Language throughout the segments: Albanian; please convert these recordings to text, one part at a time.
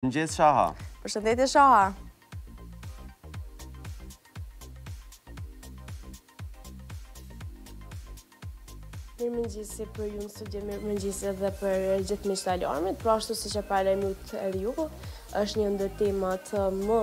Mëngjes Shaha. Përshëndetje Shaha. Mirëmëngjesi për ju në studio, mirëmëngjesi dhe për gjithë miqtë e Alarmit, pra ashtu si që e paralajmëruat edhe ju, është një ndër temat më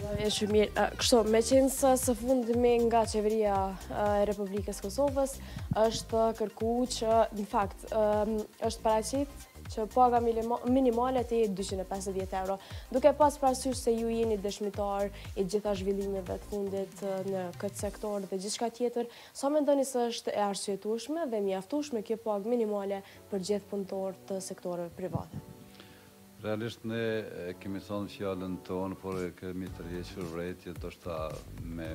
Shumë mirë, kështu, meqenëse së fundmi nga qeveria e Republikës së Kosovës, është kërku që, në fakt, është paraqit që paga minimale të jetë 250 euro, duke pas parasysh se ju jeni dëshmitar i gjitha zhvillimeve të fundit në këtë sektor dhe gjithçka tjetër, sa mendoni se është e arsyetueshme dhe e mjaftueshme kjo pagë minimale për gjithë punëtorët e sektorëve private? Realisht ne e kemi thonë fjalën tonë, por e kemi tërhequr vërejtjen ndoshta me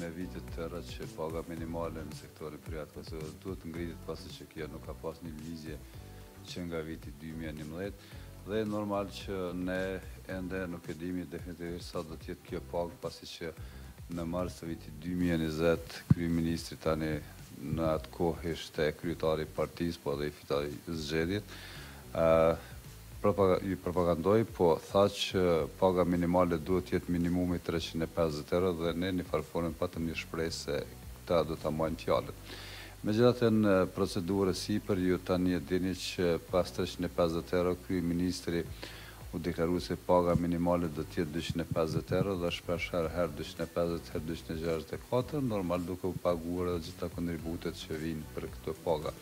me vite të tëra që paga minimale në sektorin privat të Kosovës duhet të ngritet pasi që kjo nuk ka pas një lëvizje që nga viti dy mijë e njëmbëdhjetë dhe normal që ne ende nuk e dimi definitivisht sa do të jetë kjo pagë pasi që në mars të vitit dy mijë e njëzet kryeministri tani në atë kohë ishte kryetari i partisë po edhe i fitoi zgjedhjet Ëh, i propagandoi, po tha që paga minimale duhet të jetë minimumi treqind e pesëdhjetë euro dhe ne njëfarë forme patëm një shpresë se këta do ta mbajnë fjalën. Megjithatë në procedurë e sipër ju tani e dini që pas treqind e pesëdhjetë euro kryeministri u deklarua se paga minimale do të jetë dyqind e pesëdhjetë euro dhe shpesh herë herë dyqind e pesëdhjetë herë dyqind e gjashtëdhjetë e katër, normal duke u paguar edhe gjitha kontributet që vijnë për këto paga.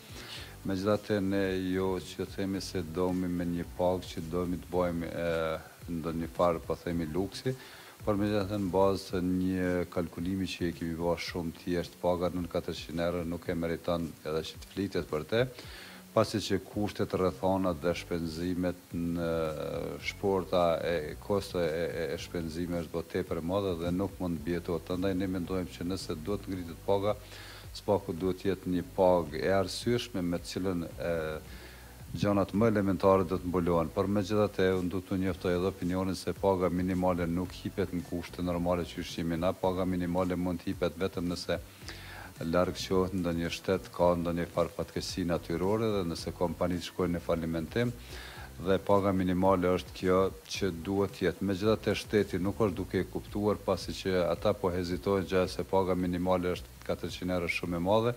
Megjithatë ne jo që themi se domi me një pagë që domi të bëjmë e ndonjë farë po themi luksi, por megjithatë në bazë të një kalkulimi që e kemi ba shumë thjeshtë paga nën katërqind euro nuk e meriton edhe që të flitet për te, pasi që kushtet, rrethanat dhe shpenzimet, shporta e kosto e shpenzime është bo tepër e madhe dhe nuk mund të mbijetohet. Prandaj ne mendojmë që nëse duhet të ngritet paga, Së paku duhet të jetë një pagë e arsyeshme me të cilën gjanat më elementare do të mbulohen. Por megjithatë, unë do t'u njoftoj edhe opinionin se paga minimale nuk hipet në kushte normale qysh jemi na. Paga minimale mund të hipet vetëm nëse larg qoftë ndonjë shtet, ka ndonjë farë fatkeqësi natyrore dhe nëse kompanitë shkojnë në falimentim. dhe paga minimale është kjo që duhet të jetë. Megjithatë shteti nuk është duke e kuptuar pasi që ata po hezitojnë gjoja se paga minimale është katërqind euro shumë e madhe,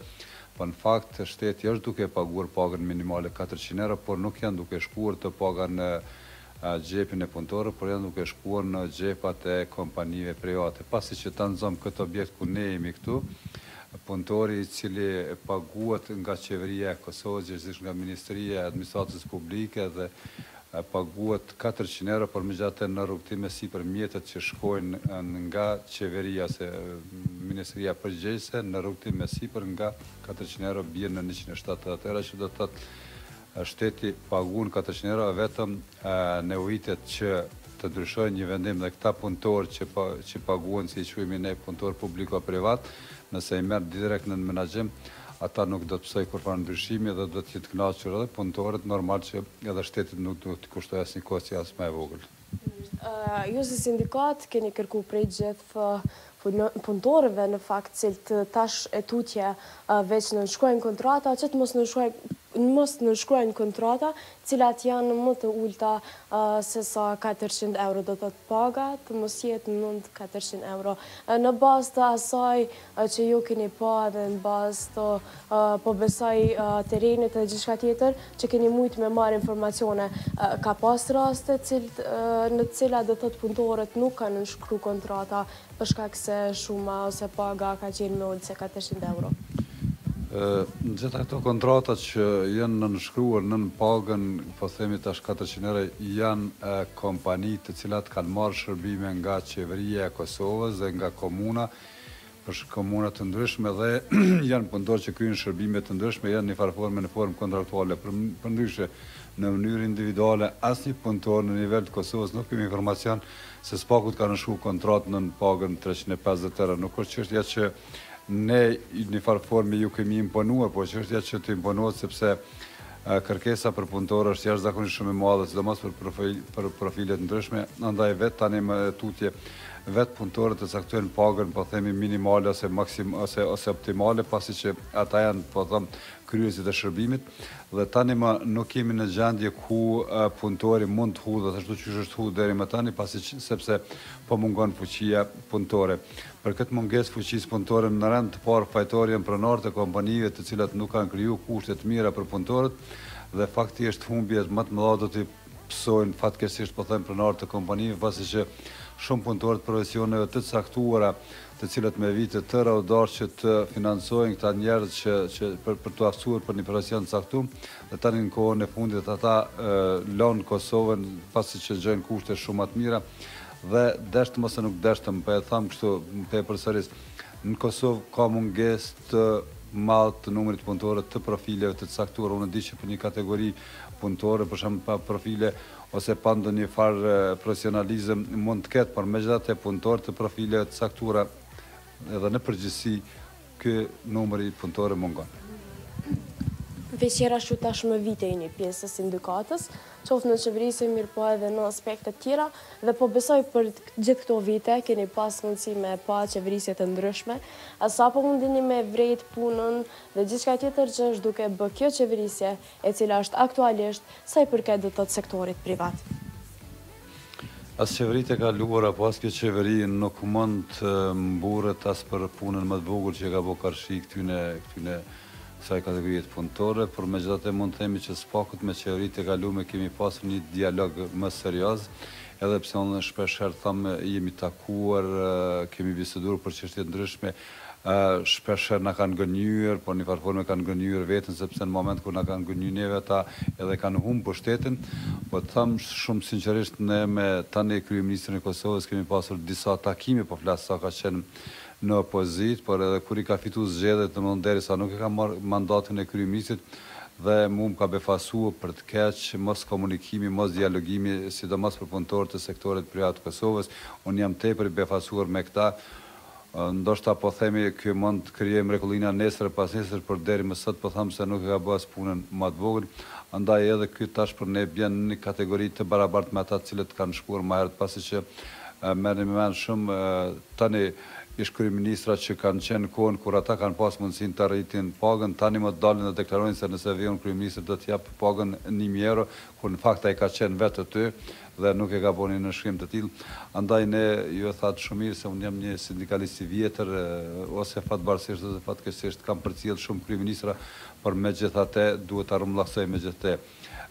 po në fakt shteti është duke e paguar pagën minimale katërqind euro por nuk janë duke shkuar këto paga në xhepin e punëtorëve por janë duke shkuar në xhepat e kompanive private. Pasi që ta nxomë këtë objekt ku ne jemi këtu, Punëtori i cili paguhet nga Qeveria e Kosovës, gjegjësisht nga Ministria e Administratës Publike dhe paguhet katërqind euro, por megjithatë në rrugëtim e sipër mjetet që shkojnë nga Qeveria ose Ministria përgjegjëse në rrugëtim e sipër nga katërqind euro bien në njëqind e shtatëdhjetë euro që do të thotë Shteti paguan katërqind euro vetëm nevojitet që të ndryshojnë një vendim dhe këta punëtorë që që paguhen si i quajmë ne punëtorë publiko privat, nëse i merr direkt nën menaxhim, ata nuk do të pësojë kurrfarë ndryshimi dhe do të jenë të kënaqur edhe punëtorët, normal që edhe shtetit nuk do t'i kushtojë asnjë kosto as më e vogël. Ju si sindikatë keni kërku prej gjithë punëtorëve në fakt të cilët tash e tutje veç nënshkruajnë kontrata që të mos nënshkruajnë mos nënshkruajnë kontrata të cilat janë më të ulëta se sa katërqind euro do të thotë paga të mos jetë nën katërqind euro në bazë të asaj që ju keni pa edhe në bazë të po besoj terrenit edhe gjithçka tjetër që keni mujt me marrë informacione ka pas raste në të cilat do të thotë punëtorët nuk kanë nënshkru kontrata për shkak se shuma ose paga ka qenë më e ulët se katërqind euro? Në të gjitha këto kontrata që janë nënshkruar nën pagën po themi tash katërqind euro janë kompani të cilat kanë marrë shërbime nga qeveria e Kosovës dhe nga komuna Për komuna të ndryshme dhe janë punëtorë që kryejnë shërbime të ndryshme, janë një farë forme në formë kontraktuale. Përndryshe, në mënyrë individuale, asnjë punëtor në nivel të Kosovës nuk kemi informacion se së paku ka nënshkru kontratë nën pagën treqind e pesëdhjetë euro. Nuk është çështja që ne në një farë forme ju kemi imponuar, po çështja që të imponohet sepse Kërkesa për punëtorë është jashtëzakonisht shumë e madhe, sidomos për për profile të ndryshme, andaj vetë tani më e tutje vetë punëtorët të caktojnë pagën, po themi minimale ose maksim ose ose optimale, pasi që ata janë, po them, kryesit e shërbimit dhe tani më nuk kemi në gjendje ku punëtori mund të hudhet ashtu qysh është hudhë deri më tani, pasi sepse po mungon fuqia punëtore. Për këtë mungesë fuqisë punëtore në rend të parë fajtor janë pronarët e kompanive të cilat nuk kanë kriju kushte të mira për punëtorët dhe faktikisht humbjet më të mëdha do t'i pësojnë fatkeqësisht po them pronarët e kompanive pasi që shumë punëtorë të profesioneve të caktuara të cilët me vite të tëra u dashtë që të financojnë këta njerëz që që për për t'u aftësuar për një profesion të caktum dhe tani në kohën e fundit ata e lanë Kosovën pasi që gjejnë kushte shumë më të mira Dhe deshtëm ose nuk deshtëm, po e them kështu, po e përsëris, në Kosovë ka mungesë të madhe të numrit të punëtorëve të profileve të caktuara. Unë e di që për një kategori punëtore, për shembull pa profile ose pa ndonjë farë profesionalizëm mund të ketë, por megjithatë punëtorë të profileve të caktuara edhe në përgjithësi Ky numër i punëtorëve mungon. Veqërashtu tash më vite jeni pjesë e sindikatës, qoftë në qeverisje mirëpo edhe në aspekte tjera dhe po besoj për gjithë këto vite keni pas mundësi me pa qeverisje të ndryshme, a sa po mundeni me vrejt punën dhe gjithçka tjetër që është duke bë kjo qeverisje e cila është aktualisht sa i përket do të thotë sektorit privat? As qeveritë e kaluara, po as kjo qeveri nuk mund të mburret as për punën më të vogël që e ka bo karshi këtyne, këtyne, kësaj kategorie të punëtorëve, por megjithatë mund të themi që së pakut me qeveritë e kalume kemi pasur një dialog më serioz, edhe pse unë shpeshherë tham jemi takuar, kemi biseduar për çështje të ndryshme, Shpesh herë na kanë gënjyer, por në një farë forme kanë gënjyer veten, sepse në moment kur na kanë gënjy neve ata edhe kanë humb pushtetin. Po tham shumë sinqerisht ne me tani kryeministrin e Kosovës kemi pasur disa takime, po flas sa ka qenë në opozitë, por edhe kur i ka fitu zgjedhjet, deri sa nuk e ka marrë mandatin e kryeministrit dhe mu më ka befasu për të keq mos komunikimi, mos dialogimi sidomos për punëtorët e sektorit privat të Kosovës. Unë jam tepër i befasuar me këta, Ndoshta po themi ky mund të krijojë mrekullina nesër e pasnesër por deri më sot po tham se nuk e ka bë as punën ma të vogël andaj edhe ky tash për ne bjen në një kategori të barabartë me ata të cilët kanë shkuar ma herët pasi që merrni me mend shumë tani ish kryeministra që kanë qenë në kohën kur ata kanë pas mundësinë të rritin pagën tani mund të dalin dhe deklarojnë se nëse vi unë kryeministër do të jap pagën një mijë euro kur në fakt ai ka qenë vetë aty Dhe nuk e ka bo një lëshim të tillë. Andaj ne ju e thatë shumë mirë se unë jam një sindikalist i vjetër, ose fatbarësisht ose fatkeqësisht kam përcjellë shumë kryeministra, por megjithate duhet ta rrumbullakësoj megjithate.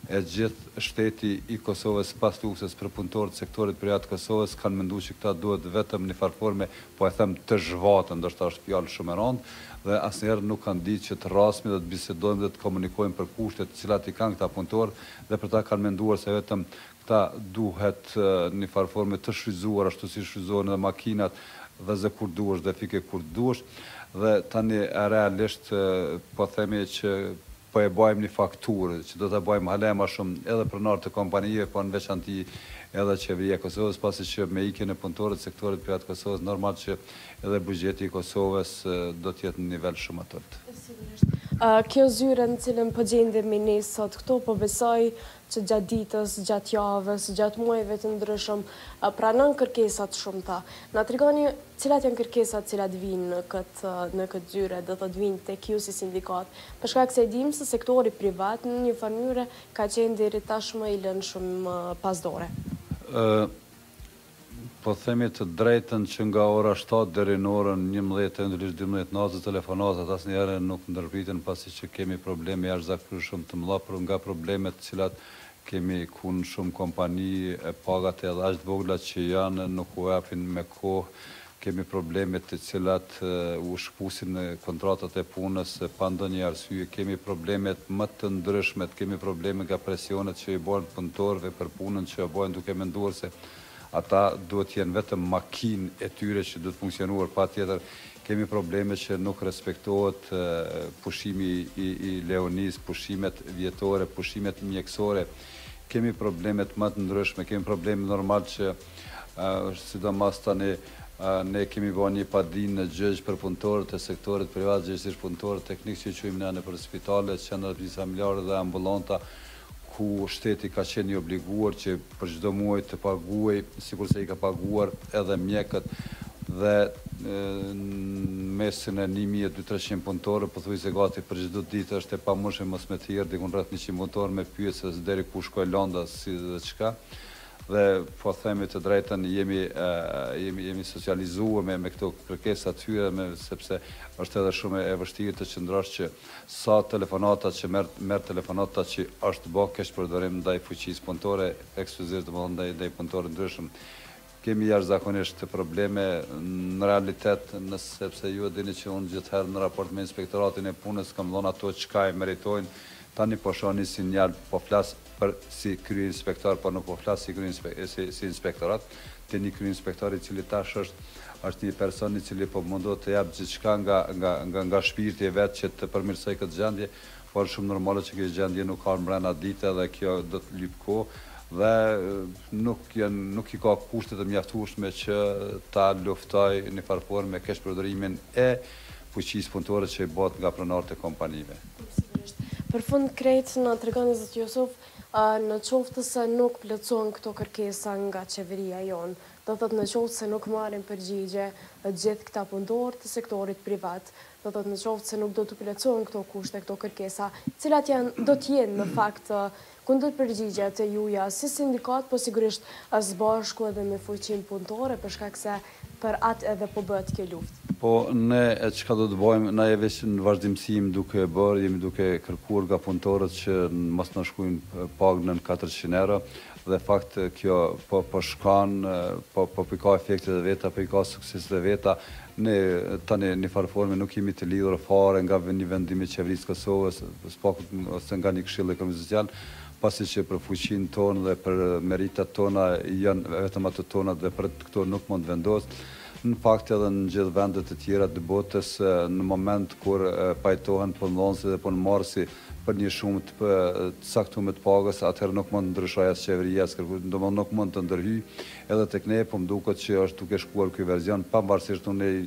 E gjithë shteti i Kosovës spas luftës për punëtorët e sektorit privat të Kosovës kanë mendu që këta duhet vetëm njëfarë forme, po e them të zhvaten, ndoshta është fjalë shumë e rëndë, dhe asnjëherë nuk kanë ditë që të thërrasin dhe të bisedojmë dhe të komunikojmë për kushtet të cilat i kanë këta punëtorë dhe për ta kanë menduar se vetëm këta duhet në një farë forme të shfrytëzuar ashtu si shfrytëzohen edhe makinat dheze kur të duesh dhe fike kur të duesh dhe tani realisht po themi që po e bajmë një fakturë që do ta bajmë hala ma shumë edhe pronarët e kompanive po në veçanti edhe qeveria e Kosovës pasi që me ikjen e punëtorëve të sektorit privat të Kosovës normal që Edhe buxheti i Kosovës do të jetë në nivel shumë më të ulët. Sigurisht. Kjo zyrë në të cilën po gjendemi ne sot këtu, po besoj që gjatë ditës, gjatë javës, gjatë muajve të ndryshëm, pranon kërkesa të shumta. Na tregoni cilat janë kërkesat të cilat vijnë në këtë në këtë zyre, do të thotë vijnë tek ju si sindikatë, për shkak se e dimë se sektori privat në një farë mënyre ka qenë deri tashmë i lënë shumë pas dore. Ë Po themi të drejtën që nga ora shtatë deri në orën njëmbëdhjetë, eventualisht dymbëdhjetë natës telefonatat asnjëherë nuk ndërpriten pasi që kemi probleme jashtëzakonisht shumë të mëdha por nga problemet të cilat kemi ku në shumë kompani pagat edhe aq të vogla që janë nuk u japin me kohë Kemi probleme të cilat u shkpusin kontratat e punës pa ndonjë arsye, kemi problemet më të ndryshme, kemi probleme nga presionet që i bëhen punëtorëve për punën që e bëjnë duke menduar se ata duhet të jenë vetëm makinë e tyre që duhet funksionuar patjetër, kemi probleme që nuk respektohet pushimi i lehonisë, pushimet vjetore, pushimet mjekësore, kemi problemet më të ndryshme, kemi problemet normal që. Sidomos tani ne kemi bo nji padi në gjyq për punëtorët e sektorit privat, gjegjësisht punëtorët teknikë që i quajmë ne nëpër spitale, qendrat e mjekësisë familjare dhe ambulanta, ku shteti ka qenë i obliguar që për çdo muaj të paguajë, sikurse i ka paguar edhe mjekët dhe në mesin e një mijë e dy treqind punëtorëve, pothuajse gati për çdo ditë është e pamundshme mos me të thirr dikun rreth njëqind punëtorë me pyet se deri ku shkoj lënda si dhe çka, Dhe po themi të drejtën jemi jemi jemi socializuar me me këto kërkesa të tyre me sepse është edhe shumë e vështirë të qëndrosh që sa telefonata që merr merr telefonata që është bo keqpërdorim ndaj fuqisë punëtore ekskluzivisht domethënë ndaj ndaj punëtorëve të ndryshëm kemi jashtëzakonisht probleme në realitet në sepse ju e dini që unë gjithëherë në raport me inspektoratin e punës kam dhënë ato çka e meritojnë tani po shoh një sinjal po flas për si kryeinspektor, por nuk po flas si kryeinspektor, si si inspektorat, te një kryeinspektor i cili tash është është një person i cili po mundohet të japë gjithçka nga nga nga nga shpirti i vet që të përmirësojë këtë gjendje, por është shumë normale që kjo gjendje nuk ka mbrena dite dhe kjo do të lypë kohë dhe nuk janë nuk i ka kushtet e mjaftueshme që ta luftojë në një farë forme keqpërdorimin e fuqisë punëtore që i bëhet nga pronarët e kompanive. Po, sigurisht. Për fund krejt, na tregoni, zoti Jusuf, në qoftë se nuk plotësohen këto kërkesa nga qeveria jonë, do thotë në qoftë se nuk marrin përgjigje të gjithë këta punëtorë të sektorit privat, do thotë në qoftë se nuk do t'u plotësohen këto kushte, këto kërkesa, cilat janë, do të jenë në fakt Kundërpërgjigjet e juaja si sindikatë po sigurisht së bashku edhe me fuqinë punëtore për shkak se për atë edhe po bëhet kjo luftë. Po ne çka do të bëjmë, ne veç në vazhdimësi jemi duke e bërë, jemi duke kërkuar nga punëtorët që mos na shkojnë me pagë nën katërqind euro dhe fakt kjo po po shkon, po po i ka efektet e veta, po i ka sukseset e veta Ne tani në një farë forme nuk jemi të lidhur fare nga një vendim i Qeverisë së Kosovës ose nga një Këshill Ekonomik Social, pasi që për fuqinë tonë dhe për meritat tona janë vetëm ato tonat dhe për këto nuk mund të vendos. Në fakt edhe në gjithë vendet e tjera të botës në moment kur pajtohen punëdhënësi dhe punëmarrësi për një shumë të caktume të pagës atëherë nuk mund të ndryshojë as Qeveria as kërkush, domethënë nuk mund të ndërhyjë Edhe tek ne po më duket që është duke shkuar ky version, pavarësisht unë i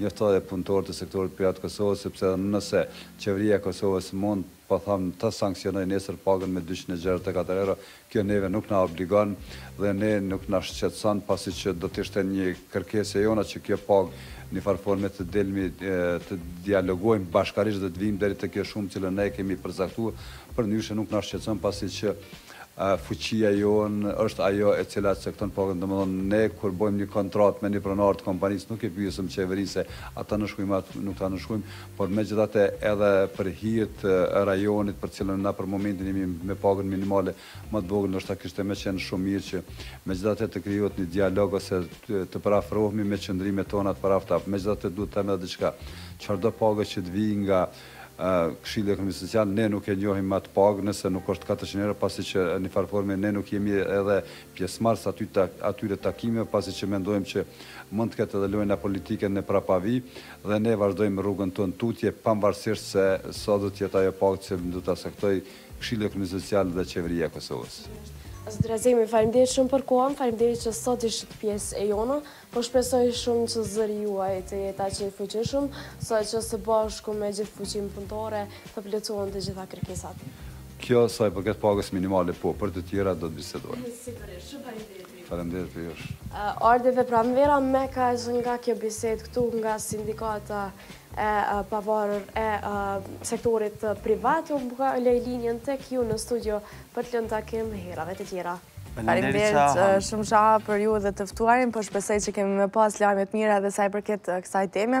njoftoj edhe punëtorët e sektorit privat të Kosovës, sepse nëse Qeveria e Kosovës mund, po them, të sanksionojë nesër pagën me dyqind e gjashtëdhjetë e katër euro, kjo neve nuk na obligon dhe ne nuk na shqetëson, pasi që do të ishte një kërkesë e jona që kjo pagë në një farë forme të dilmi të dialogojmë bashkarisht dhe të vijmë deri te kjo shumë të cilën ne e kemi përcaktuar, përndryshe nuk na shqetëson pasi që Fuqia jonë është ajo e cila cakton pagën, domethënë ne kur bëjmë një kontratë me një pronar të kompanisë nuk e pyesim qeverinë se a ta nënshkrujmë a nuk ta nënshkrujmë, por megjithatë edhe për hir të rajonit për të cilën na për momentin jemi me pagën minimale më të vogël ndoshta kishte me qenë shumë mirë që megjithatë të krijohet një dialog ose të përafrohemi me qëndrimet tona të përafta. Megjithatë duhet të them edhe diçka, çfarëdo pagë që të vijë nga Këshilli Ekonomik Social, ne nuk e njohim atë pagë nëse nuk është katërqind euro, pasi që në një farë forme ne nuk jemi edhe pjesëmarrës të atyre takimeve, pasi që mendojmë që mund të ketë edhe lojëra politike në prapavi dhe ne vazhdojmë rrugën tonë tutje pamvarësisht se sa do të jetë ajo pagë të cilën do ta caktojë Këshilli Ekonomik Social dhe Qeveria e Kosovës. Zotëri Azemi, faleminderit shumë për kohën, faleminderit që sot ishit pjesë e jona. Po shpresoj shumë që zëri juaj të jetë aq i fuqishëm, sa që së bashku me gjithë fuqinë punëtore të plotësohen të gjitha kërkesat. Kjo sa i përket pagës minimale po, për të tjerat do të bisedojmë. Sigurisht, shumë faleminderit. Faleminderit prej jush. Ardit dhe Pranvera me kaq nga kjo bisedë këtu nga sindikata e pavarur e sektorit privat, unë po kaloj linjën tek ju në studio për të lënë takim herave të tjera. Faleminderit shumë Shaha për ju dhe të ftuarin, po shpresoj që kemi me pas lajme të mira edhe sa i përket kësaj teme.